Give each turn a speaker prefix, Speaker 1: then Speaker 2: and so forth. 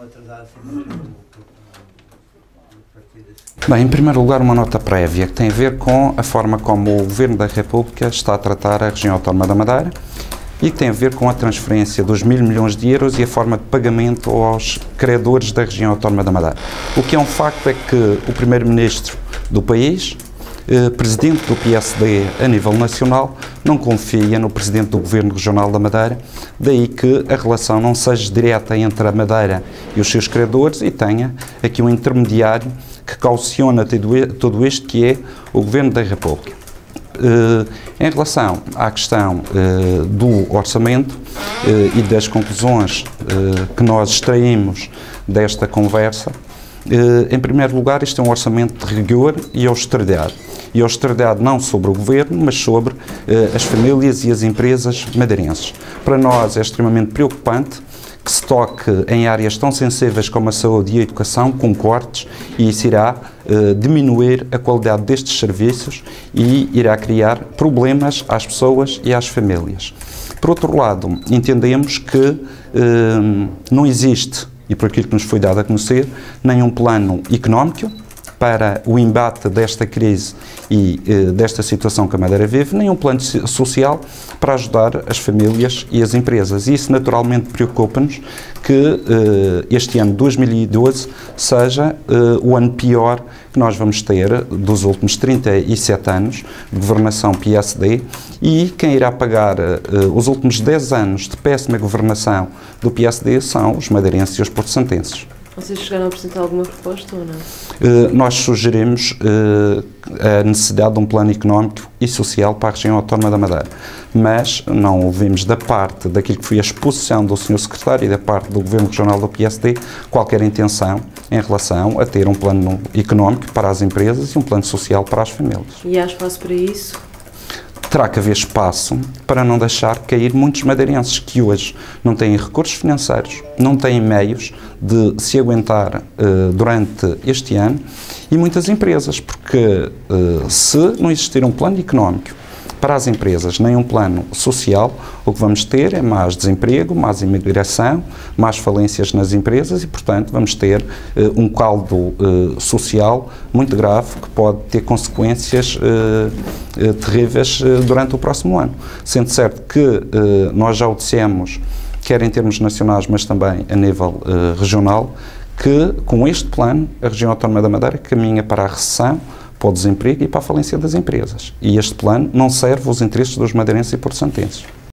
Speaker 1: assim
Speaker 2: Bem, em primeiro lugar, uma nota prévia que tem a ver com a forma como o Governo da República está a tratar a região autónoma da Madeira e que tem a ver com a transferência dos mil milhões de euros e a forma de pagamento aos credores da região autónoma da Madeira. O que é um facto é que o Primeiro-Ministro do país, eh, Presidente do PSD a nível nacional, não confia no Presidente do Governo Regional da Madeira, daí que a relação não seja direta entre a Madeira e os seus credores e tenha aqui um intermediário que cauciona tudo isto, que é o Governo da República. Uh, em relação à questão uh, do orçamento e das conclusões que nós extraímos desta conversa, em primeiro lugar, isto é um orçamento de rigor e austeridade. E austeridade não sobre o governo, mas sobre as famílias e as empresas madeirenses. Para nós é extremamente preocupante que se toque em áreas tão sensíveis como a saúde e a educação, com cortes, e isso irá eh, diminuir a qualidade destes serviços e irá criar problemas às pessoas e às famílias. Por outro lado, entendemos que eh, não existe, e por aquilo que nos foi dado a conhecer, nenhum plano económico para o embate desta crise e eh, desta situação que a Madeira vive, nem um plano social para ajudar as famílias e as empresas. E isso naturalmente preocupa-nos que eh, este ano 2012 seja eh, o ano pior que nós vamos ter dos últimos 37 anos de governação PSD e quem irá pagar eh, os últimos 10 anos de péssima governação do PSD são os madeirenses e os porto-santenses.
Speaker 3: Vocês chegaram a apresentar alguma proposta ou não?
Speaker 2: Uh, nós sugerimos uh, a necessidade de um plano económico e social para a região autónoma da Madeira, mas não ouvimos da parte daquilo que foi a exposição do Sr. Secretário e da parte do Governo Regional do PSD qualquer intenção em relação a ter um plano económico para as empresas e um plano social para as famílias.
Speaker 3: E há espaço para isso?
Speaker 2: Terá que haver espaço para não deixar cair muitos madeirenses que hoje não têm recursos financeiros, não têm meios de se aguentar uh, durante este ano e muitas empresas, porque uh, se não existir um plano económico para as empresas, nem um plano social, o que vamos ter é mais desemprego, mais imigração, mais falências nas empresas e, portanto, vamos ter uh, um caldo uh, social muito grave que pode ter consequências uh, terríveis durante o próximo ano. Sendo certo que nós já o dissemos, quer em termos nacionais, mas também a nível regional, que com este plano a região autónoma da Madeira caminha para a recessão, para o desemprego e para a falência das empresas. E este plano não serve aos interesses dos madeirenses e porto-santenses.